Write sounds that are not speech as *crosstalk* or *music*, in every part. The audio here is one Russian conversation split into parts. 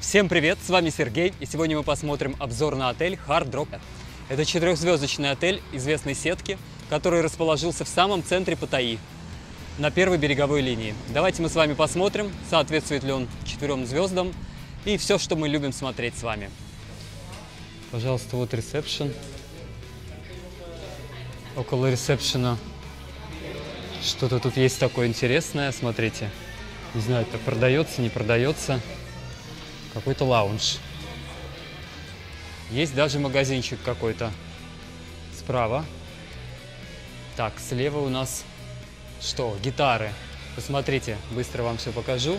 Всем привет, с вами Сергей, и сегодня мы посмотрим обзор на отель Hard Rock. Это четырехзвездочный отель известной сетки, который расположился в самом центре Паттайи, на первой береговой линии. Давайте мы с вами посмотрим, соответствует ли он четырем звездам, и все, что мы любим смотреть с вами. Пожалуйста, вот ресепшн. Около ресепшена что-то тут есть такое интересное, смотрите. Не знаю, это продается, не продается. Какой-то лаунж. Есть даже магазинчик какой-то справа. Так, слева у нас что? Гитары. Посмотрите, быстро вам все покажу.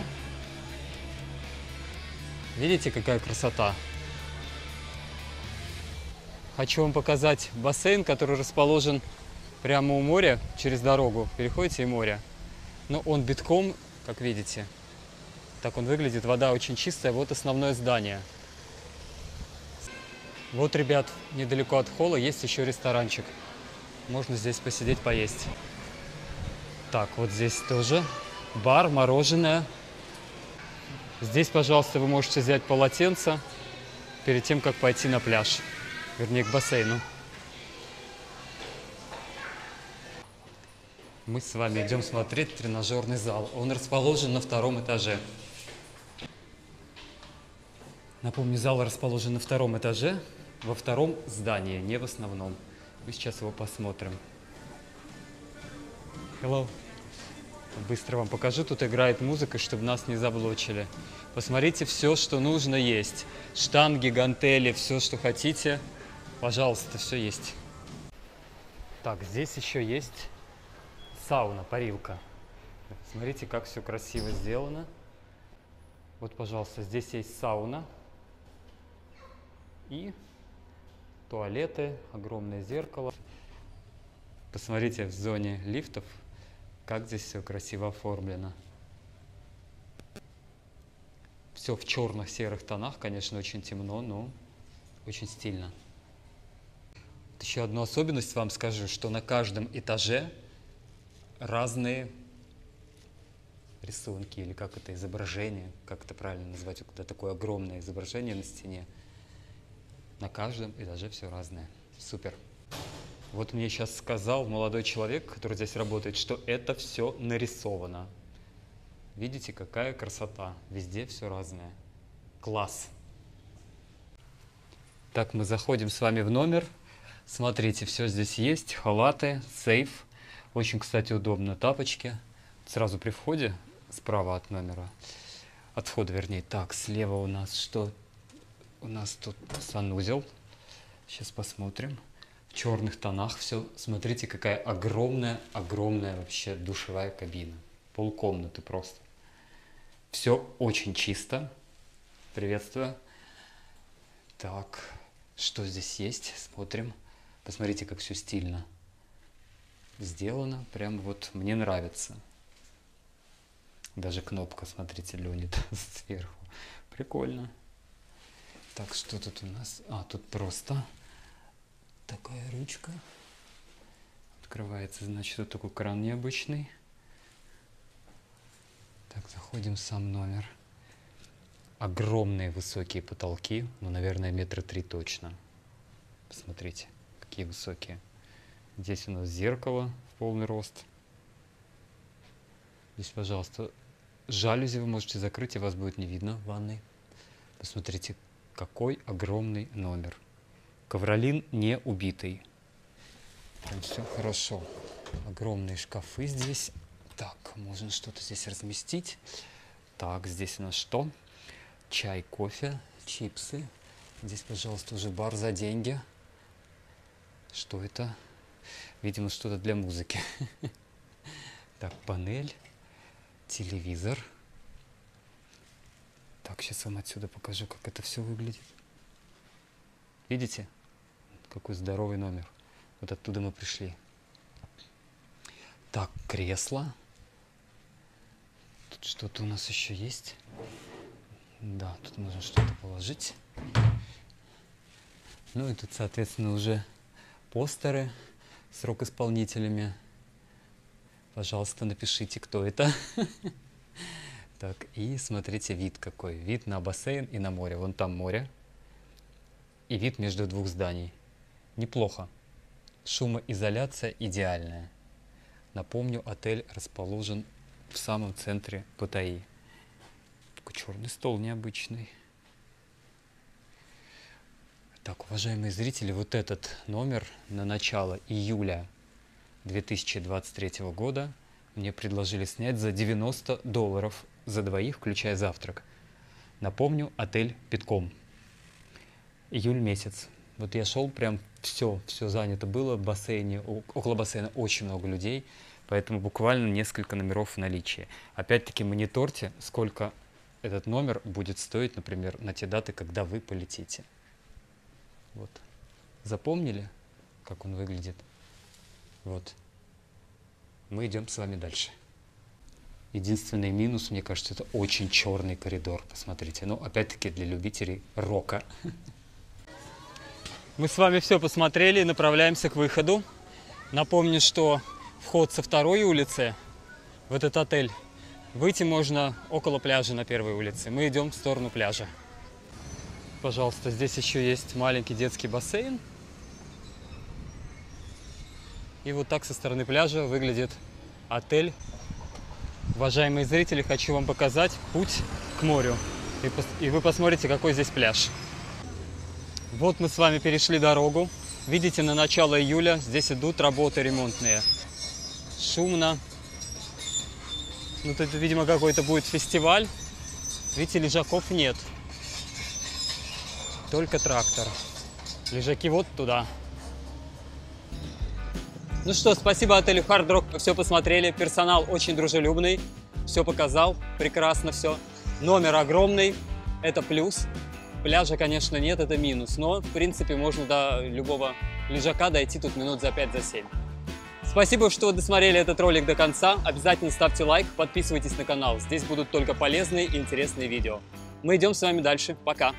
Видите, какая красота? Хочу вам показать бассейн, который расположен прямо у моря, через дорогу. Переходите и море. Но он битком, как видите. Так он выглядит, вода очень чистая. Вот основное здание. Вот, ребят, недалеко от холла есть еще ресторанчик. Можно здесь посидеть, поесть. Так, вот здесь тоже бар, мороженое. Здесь, пожалуйста, вы можете взять полотенце перед тем, как пойти на пляж. Вернее, к бассейну. Мы с вами идем смотреть тренажерный зал. Он расположен на втором этаже. Напомню, зал расположен на втором этаже, во втором здании, не в основном. Мы сейчас его посмотрим. Hello. Быстро вам покажу. Тут играет музыка, чтобы нас не заблочили. Посмотрите, все, что нужно есть. Штанги, гантели, все, что хотите. Пожалуйста, все есть. Так, здесь еще есть сауна, парилка. Смотрите, как все красиво сделано. Вот, пожалуйста, здесь есть сауна. И туалеты, огромное зеркало. Посмотрите в зоне лифтов, как здесь все красиво оформлено. Все в черных серых тонах, конечно, очень темно, но очень стильно. Еще одну особенность вам скажу, что на каждом этаже разные рисунки или как это изображение, как это правильно назвать, когда такое огромное изображение на стене – на каждом этаже все разное. Супер. Вот мне сейчас сказал молодой человек, который здесь работает, что это все нарисовано. Видите, какая красота. Везде все разное. Класс. Так, мы заходим с вами в номер. Смотрите, все здесь есть. Халаты, сейф. Очень, кстати, удобно. Тапочки. Сразу при входе, справа от номера. От входа, вернее. Так, слева у нас что? У нас тут санузел. Сейчас посмотрим. В черных тонах все. Смотрите, какая огромная, огромная вообще душевая кабина. Полкомнаты просто. Все очень чисто. Приветствую. Так, что здесь есть? Смотрим. Посмотрите, как все стильно сделано. Прям вот мне нравится. Даже кнопка, смотрите, лёнит *laughs* сверху. Прикольно. Так, что тут у нас? А, тут просто такая ручка. Открывается, значит, вот такой кран необычный. Так, заходим в сам номер. Огромные высокие потолки, ну, наверное, метра три точно. Посмотрите, какие высокие. Здесь у нас зеркало в полный рост. Здесь, пожалуйста, жалюзи вы можете закрыть, и вас будет не видно в ванной. Посмотрите, какой огромный номер. Ковролин не убитый. Прям все хорошо. Огромные шкафы здесь. Так, можно что-то здесь разместить. Так, здесь у нас что? Чай, кофе, чипсы. Здесь, пожалуйста, уже бар за деньги. Что это? Видимо, что-то для музыки. *laughs* Так, панель, телевизор. Так, сейчас вам отсюда покажу, как это все выглядит. Видите? Какой здоровый номер. Вот оттуда мы пришли. Так, кресло. Тут что-то у нас еще есть. Да, тут можно что-то положить. Ну и тут, соответственно, уже постеры с рок-исполнителями. Пожалуйста, напишите, кто это. *laughs* Так, и смотрите вид какой. Вид на бассейн и на море. Вон там море. И вид между двух зданий. Неплохо. Шумоизоляция идеальная. Напомню, отель расположен в самом центре Паттайи. Такой черный стол необычный. Так, уважаемые зрители, вот этот номер на начало июля 2023 года мне предложили снять за 90 долларов за двоих, включая завтрак. Напомню, отель Питком. Июль месяц. Вот я шел, прям все, все занято было в бассейне, около бассейна очень много людей, поэтому буквально несколько номеров в наличии. Опять-таки мониторьте, сколько этот номер будет стоить, например, на те даты, когда вы полетите. Вот. Запомнили, как он выглядит? Вот. Мы идем с вами дальше. Единственный минус, мне кажется, это очень черный коридор. Посмотрите. Ну, опять-таки, для любителей рока. Мы с вами все посмотрели направляемся к выходу. Напомню, что вход со второй улицы в этот отель. Выйти можно около пляжа на первой улице. Мы идем в сторону пляжа. Пожалуйста, здесь еще есть маленький детский бассейн. И вот так со стороны пляжа выглядит отель. Уважаемые зрители, хочу вам показать путь к морю. И, вы посмотрите, какой здесь пляж. Вот мы с вами перешли дорогу. Видите, на начало июля здесь идут работы ремонтные. Шумно. Ну, тут, видимо, какой-то будет фестиваль. Видите, лежаков нет. Только трактор. Лежаки вот туда. Ну что, спасибо отелю Hard Rock, все посмотрели. Персонал очень дружелюбный, все показал, прекрасно все. Номер огромный, это плюс. Пляжа, конечно, нет, это минус. Но, в принципе, можно до любого лежака дойти тут минут за 5-7. За 7. Спасибо, что досмотрели этот ролик до конца. Обязательно ставьте лайк, подписывайтесь на канал. Здесь будут только полезные и интересные видео. Мы идем с вами дальше. Пока!